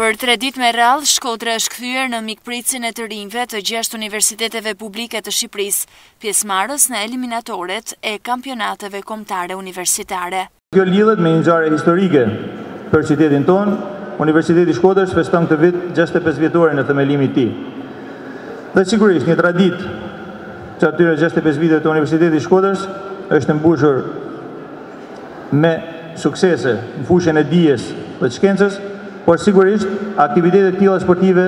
Për tre ditë me radhë, Shkodra është kthyer në mikpritësen e të rinjve të gjashtë universiteteve publike të Shqipërisë, pjesëmarrës në eliminatoret e kampionateve kombëtare universitare. Kjo lidhet me një ngjarje historike për qytetin tonë, Universiteti i Shkodrës feston këtë vit gjashtëdhjetë e pesë vjetorin e themelimit të tij. Dhe sigurisht, një traditë që atyre gjashtëdhjetë e pesë viteve të Universitetit të Shkodrës është e mbushur me suksese në fushën e dijes dhe të shkencës, por sigurisht aktivitete të tilla sportive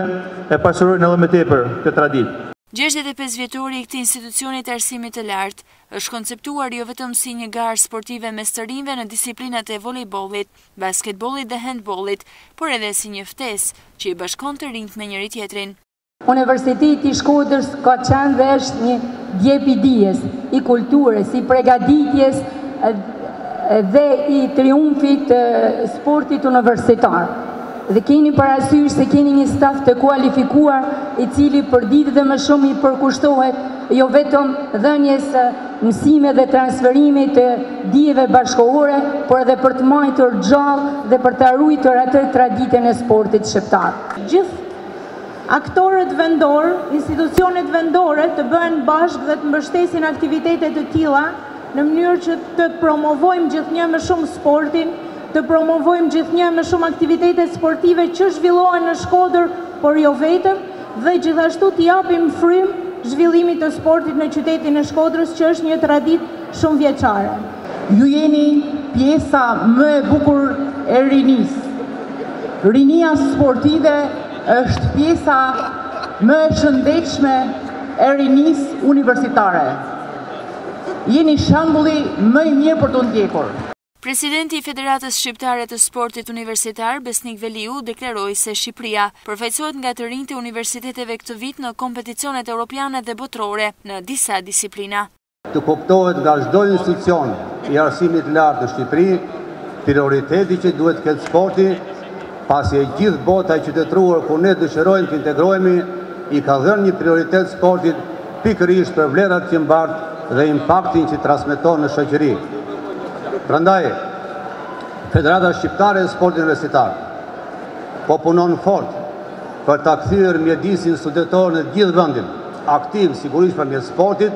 e pasurojnë edhe më tepër këtë traditë. Gjashtëdhjetë e pesë vjetori i këtij institucioni të arsimit të lartë është konceptuar jo vetëm si një garë sportive mes të rinjve në disiplinat e volejbollit, basketbollit dhe hendbollit, por edhe si një ftesë që i bashkon të rinjtë me njëri-tjetrin. Universiteti i Shkodrës ka qenë dhe është një djep i dijes, i kulturës, i pregaditjes dhe i triumfit të sportit universitar. Dhe keni parasysh se keni një staf të kualifikuar i cili përditë dhe më shumë i përkushtohet jo vetëm dhënies mësim dhe transferimit të dijeve bashkëkohore, por edhe për të majtur gjallë dhe për ta ruajtur atë traditën e sportit shqiptar. Gjithë aktorët vendorë, institucionet vendore të bëhen bashkë dhe të mbështesin aktivitete të tilla në mënyrë që të promovojmë gjithnjë e më shumë sportin, të promovojmë gjithnjë e më shumë aktivitetet sportive që zhvillohen në Shkodër, por jo vetëm, dhe gjithashtu të japim frymë zhvillimit të sportit në qytetin e Shkodrës që është një traditë Shumëvjeçare. Ju jeni pjesa më e bukur e rinisë. Rinia sportive është pjesa më e shëndetshme e rinisë universitare. Jeni shembulli më i mirë për t'u ndjekur. Presidenti i Federatës Shqiptare të Sportit Universitar, Besnik Veliu, deklaroi se Shqipëria përfaqësohet nga të rinjtë e universiteteve këtë vit në kompeticionet europiane dhe botërore në disa disiplina. Të kuptohet nga çdo institucion i arsimit të lartë në Shqipëri, prioriteti që duhet të ketë sporti, pasi e gjithë bota e qytetëruar ku ne dëshirojmë të integrohemi, i ka dhënë një prioritet sportit pikërisht për vlerat që mbart dhe impaktin që transmeton në shoqëri. Prandaj, Federata Shqiptare e Sportit Universitar po punon fort për ta kthyer mjedisin studentor në gjithë vendin aktiv sigurisht përmjet sportit,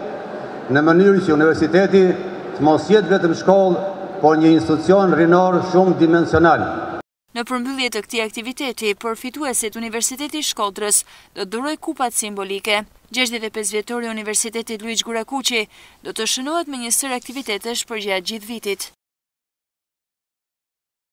në mënyrë që universiteti të mos jetë vetëm shkollë, por një institucion rinor shumëdimensional. Në përmbyllje të këtij aktiviteti, për fituesit Universiteti i Shkodrës do të dhurojë kupat simbolike. Gjashtëdhjetë e pesë vjetori i Universitetit Luigj Gurakuqi do të shënohet me një sërë aktivitetesh përgjatë gjithë vitit.